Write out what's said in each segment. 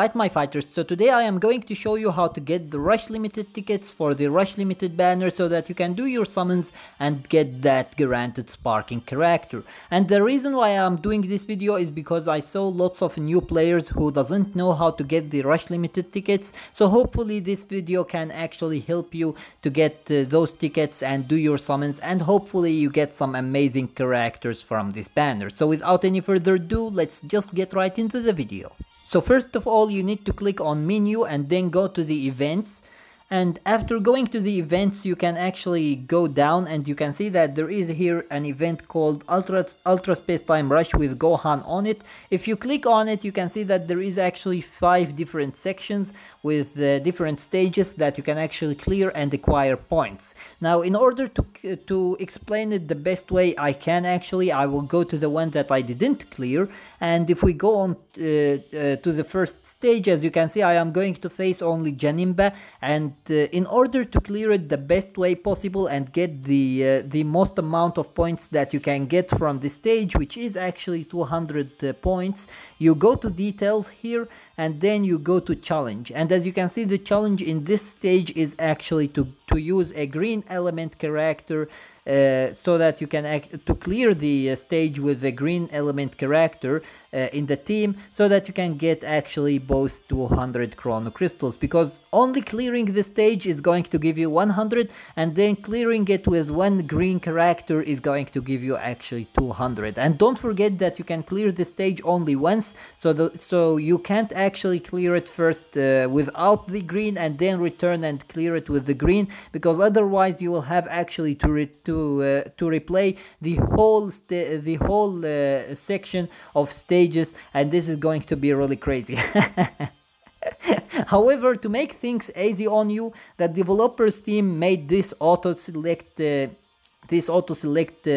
Alright my fighters, so today I am going to show you how to get the Rush Limited tickets for the Rush Limited banner so that you can do your summons and get that guaranteed sparking character. And the reason why I am doing this video is because I saw lots of new players who doesn't know how to get the Rush Limited tickets, so hopefully this video can actually help you to get uh, those tickets and do your summons and hopefully you get some amazing characters from this banner. So without any further ado, let's just get right into the video. So first of all you need to click on menu and then go to the events and after going to the events you can actually go down and you can see that there is here an event called ultra ultra space time rush with gohan on it. If you click on it you can see that there is actually five different sections with uh, different stages that you can actually clear and acquire points. Now in order to to explain it the best way i can actually i will go to the one that i didn't clear. And if we go on uh, uh, to the first stage as you can see i am going to face only Janemba and in order to clear it the best way possible and get the uh, the most amount of points that you can get from the stage which is actually 200 uh, points you go to details here and then you go to challenge. And as you can see the challenge in this stage is actually to to use a green element character uh, so that you can act to clear the uh, stage with the green element character uh, in the team so that you can get actually both 200 chrono crystals. Because only clearing the stage is going to give you 100 and then clearing it with one green character is going to give you actually 200 and don't forget that you can clear the stage only once so the, so you can't actually clear it first uh, without the green and then return and clear it with the green because otherwise you will have actually to to uh, to replay the whole the whole uh, section of stages and this is going to be really crazy However, to make things easy on you, the developers team made this auto select uh, this auto select uh,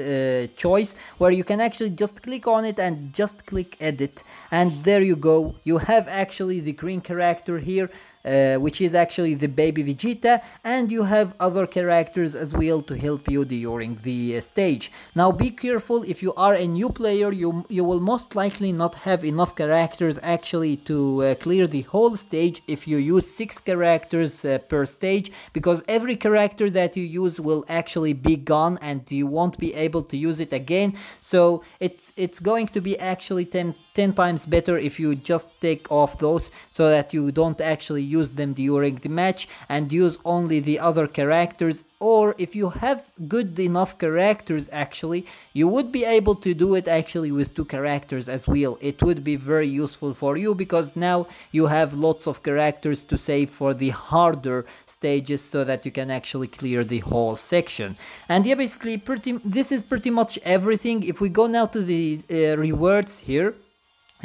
uh, choice where you can actually just click on it and just click edit. And there you go. You have actually the green character here uh, which is actually the baby Vegeta and you have other characters as well to help you during the uh, stage. Now be careful if you are a new player you, you will most likely not have enough characters actually to uh, clear the whole stage if you use 6 characters uh, per stage because every character that you use will actually be gone and you won't be able to use it again so it's, it's going to be actually 10, 10 times better if you just take off those so that you don't actually use them during the match and use only the other characters or if you have good enough characters actually you would be able to do it actually with two characters as well. It would be very useful for you because now you have lots of characters to save for the harder stages so that you can actually clear the whole section. And yeah basically pretty this is pretty much everything. If we go now to the uh, rewards here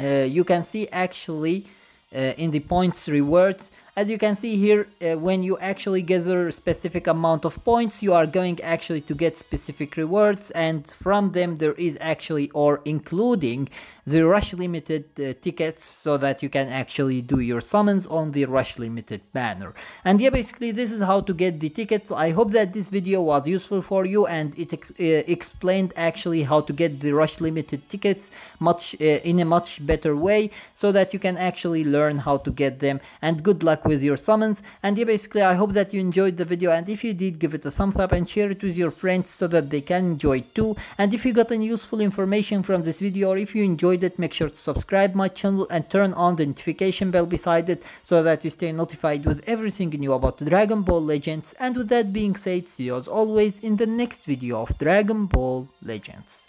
uh, you can see actually Uh, in the points rewards as you can see here uh, when you actually gather specific amount of points you are going actually to get specific rewards and from them there is actually or including the rush limited uh, tickets so that you can actually do your summons on the rush limited banner. And yeah basically this is how to get the tickets. I hope that this video was useful for you and it uh, explained actually how to get the rush limited tickets much uh, in a much better way so that you can actually learn how to get them. And good luck with your summons and yeah basically I hope that you enjoyed the video and if you did give it a thumbs up and share it with your friends so that they can enjoy it too and if you got any useful information from this video or if you enjoyed it make sure to subscribe my channel and turn on the notification bell beside it so that you stay notified with everything new about Dragon Ball Legends and with that being said see you as always in the next video of Dragon Ball Legends.